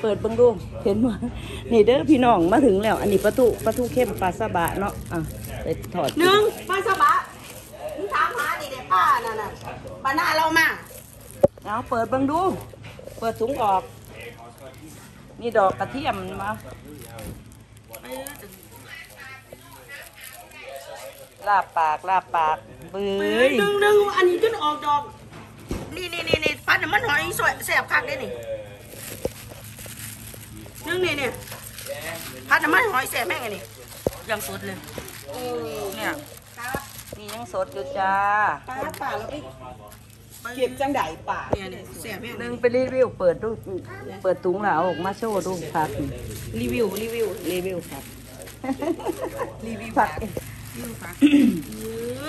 เปิดเบิ่งดูเห็นว่านี่เด้อพี่น้องมาถึงแล้ว อันนี้ประตูประตูเข้มปลาซาบะเนาะอะไปถอดหนึ่งป้าสบะมึงถามหาดิเด็ป้านั่นน่ะป้าหน้าเรามาเอาเปิดเบิ่งดู เปิดถุงออก นี่ดอกกระเทียมมาลาบปากลาบปากเบื้หยนึ่งหนึ่งอันนี้จนออกดอก นี่นี่นี่ นี่พันน้ำมันหอยสวยแสบคักได้นี่หนึ่งนี่เนี่ยพันน้ำมันหอยแสบแม่งไงนี่ยังสดเลยเนี่ยนี่ยังสดอยู่จ้าป้าป่าแล้วไปเก็บจังไดป่าเนี่ยเนี่ยแสบแม่งหนึ่งไปรีวิวเปิดดูเปิดถุงแล้วเอาออกมาโชว์ดูผักรีวิวรีวิวรีวิวผักรีวิวผักรีวิวผัก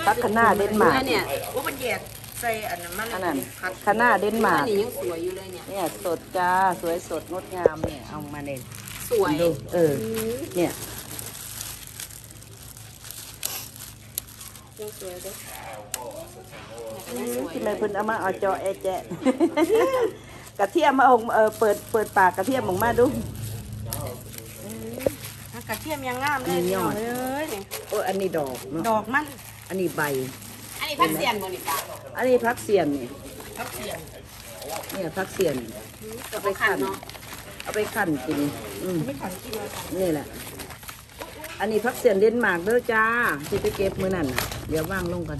ผักคะน้าเดนมาร์กเนี่ยว่ามันแยก ใส่อันนั้นมันอันนั้นผัดคะน้าเดนมาร์กนี่ยังสวยอยู่เลยเนี่ยเนี่ยสดจ้าสวยสดงดงามเนี่ยเอามาเน่สวยดูเออเนี่ยยังสวยเลยที่แม่เพิ่นเอามาเอาเจาะแอะแจะกระเทียมมาเอาเออเปิดเปิดปากกระเทียมออกมาดูกระเทียมยังงามเลยมียอดเอ้ยโอ้อันนี้ดอกเนาะดอกมัน อันนี้ใบ อันนี้พักเสียนบริการ อันนี้พักเสียนนี่พักเสียนเนี่ยพักเสียนเอาไปขันเนาะเอาไปคั่นกินอืมไม่ขันกินเลยค่ะนี่แหละ อันนี้พักเสียนเดนมาร์กเด้อจ้าที่ไปเก็บมื้อนั่นน่ะเดี๋ยวว่างลงกัน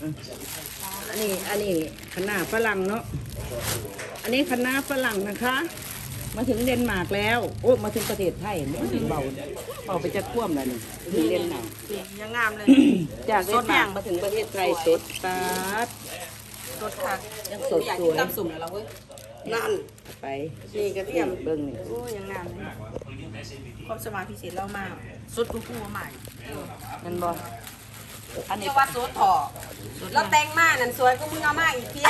อืมอันนี้อันนี้คณะฝรั่งเนาะอันนี้คณะฝรั่งนะคะ มาถึงเดนมาร์กแล้ว โอ้มาถึงประเทศไทยมันถึงเบาเบาไปจะคว่ำแล้วนี่ถึงเดนมาร์กนี่ยังงามเลย จากเดสนดมาแห้ร์กงมาถึงประเทศไทยสดตาดสดค่ะยังสดอยากสกิวนยตำสุ่มแล้วเราเว้ยนั่นไปนี่กระเทียมเบิ้งนี่โอ้ยังงามเลยความสมาธิพิเศษเรามากสุดกูกูใหม่มันบออันนี้เรียกว่าสุดถอแล้วแต่งมานั่นสวยก็มึงเอามาอีกเพีย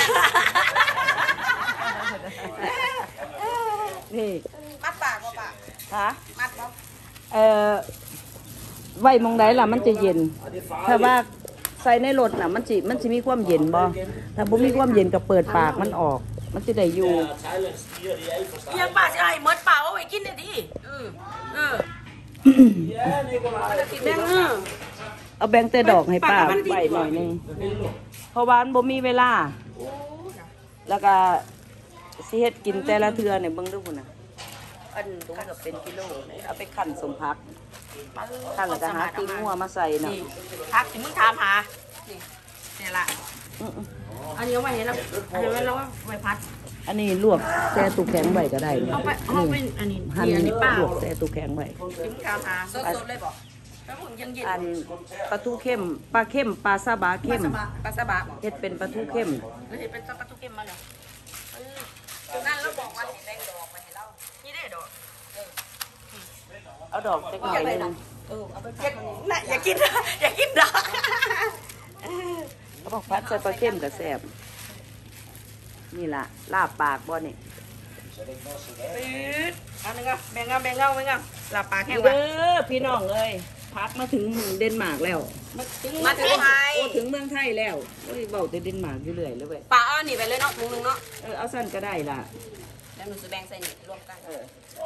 งนี่มัดปากก็ปากฮะมัดบ่เอ่อไว้มองใดล่ะมันจะเย็นถ้าว่าใส่ในรถน่ะมันสิมันสิมีความเย็นบ่ถ้าบ่มีความเย็นก็เปิดปากมันออก มันจะได้อยู่เพียงป่าสิให้เมดเปล่าเอาไว้กินได้ดิเออเออแม่งเออเอาแบ่งแต่ดอกให้ป้าไว้หน่อยหนึงเพราะว่ามันบ่มีเวลาแล้วก็ สิเฮ็ดกินแต่ละเทื่อเนี่ยเบิ่งดูพุ่นน่ะอันถุงก็เป็นกิโลเลยเอาไปคั่นสมพักคั่นแล้วก็หาตีนงัวมาใส่น่ะนี่พักที่มึงถามหานี่นี่ละอื้ออันนี้เอาไว้ให้เราอันนี้ไว้เราไว้พัดๆอันนี้ลวกแช่ตู้แข็งไว้ก็ได้นี่เอาไปเอาไปอันนี้หั่นนี่อันนี้เปล่าลวกแช่ตู้แข็งไว้ที่มึงถามหาสดๆเลยบอกแล้วมึงยังเย็นอันปลาทูเข้มปลาเข้มปลาซาบะปลาเข้มสบะปลาสบะบอกเฮ็ดเป็นปลาทูเข้มแล้วเห็นเป็นปลาตุกเก็มมาเหรอเออนั่นเราบอกว่าเห็นแดงดอกมาให้เรานี่ได้ดอก เอา ดอกจักหน่อยหนึงเออเอาไปพัดน่ะอย่ากินนะอย่ากินดอกเขาบอกพัดใส่ปลาเข้มกับแซ่บนี่ล่ะลาบปากบ่นี่ปื๊ดเอาหนึ่งอะแบ่งเอาแบ่งเอาแบ่งเอาหลับปากแห้งเด้วะอพี่น้องเอ้ยพักมาถึงเดนมาร์กแล้วมาถึงไทยโอ้ถึงเมืองไทยแล้วโอ้ยเว้าแต่เดนมาร์กอยู่เรื่อยเลยเว้ยปลาเอาหนีไปเลยเนาะถุงหนึงเนาะเออเอาสั้นก็ได้ล่ะ แล้วหนูจะแบ่งใส่นี่รวมกันเออ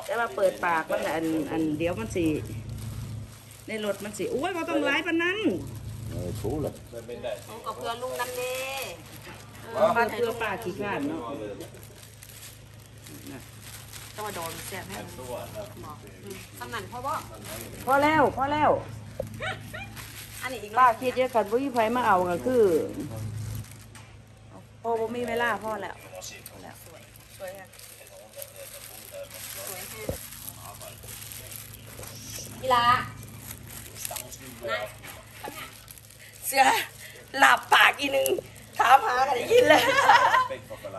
แต่ว่าเปิดปากมันน่ะอันอันเดียวมันสิในรถมันสิโอ้ยบ่ต้องหลายปานนั้นเอากับเพื่อนลุงนั่นเด้ปลาเพื่อปลาขี้ข้านเนาะต้องมาโดนแซ่บให้บอกอืมสำนันเพราะว่าพอแล้วพอแล้ว อันนี้อีกป้าเนาะคิดเยอะกันว่าพี่ไฟมาเอาก็คือพอบ่มีเวลาพอแล้ว สวยค่ะสวยแห้ง กีฬานะเสือหลับปากอีหนึงถามหากันได้ยินเลย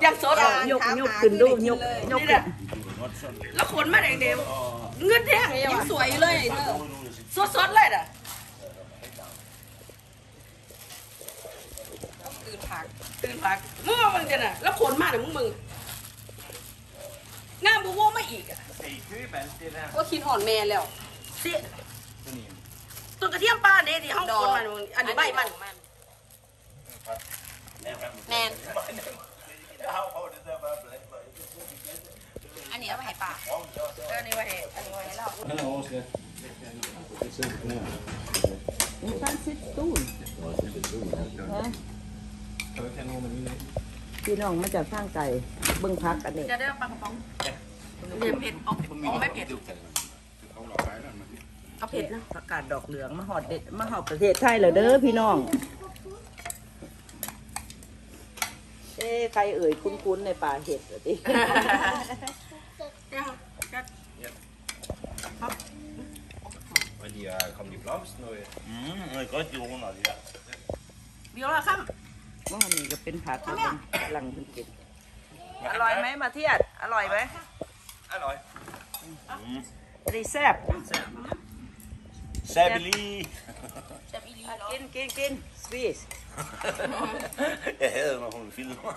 ยังสดอะยกยกขึ้นดูยกยกนี่ขึ้แหนละแล้วขนมาแดงเดียวเงือดแดงยังสวยอยู่เลยเธอสดๆเลยอะต้องตื่นผักตื่นผักมึงเอามึงจะน่ะแล้วขนมาเดี๋ยวมึงมึงงาม บูโวมาอีกอะก็คิดหอนแม่แล้วสิต้นกระเทียมปลาเนี่ยที่ห้องคนมันมึงอันนี้ใบมันแมนเอาไปให้ป่าเอออันนี้ไว้ให้อันนี้ไว้ให้เรา Kan jag Oskar? Ja. นี่การซิดตู้นฮะ Jag kan nog med mina. พี่น้องมาจากข้างไก่เบิ้งพักอันนี้จะได้ปลากระป๋อง เผ็ดเผ็ดออกออกไม่เผ็ดเอาเผ็ดนะผักกาดดอกเหลืองมาหอดเด็ดมาหอดประเทศไทยเลยเด้อพี่น้อง เอ้ใครเอ่ยคุ้นๆในป่าเห็ดเหรอดิ Men de er kommet i blomst nu. ja. Mm, det er godt, de runder de der. เดี๋ยวละครับว่าอันนี้ก็เป็นผักที่เป็นกำลังเป็นกินอร่อยไหมมาเทียด อร่อยไหม Halløj. รีแซ่บ Sabili. จะมีลีเนาะกินกินกินสวีส Jeg hader, når hun filmer.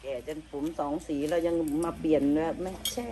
แก่จนผมสองสีเรายังมาเปลี่ยนเลยไม่ใช่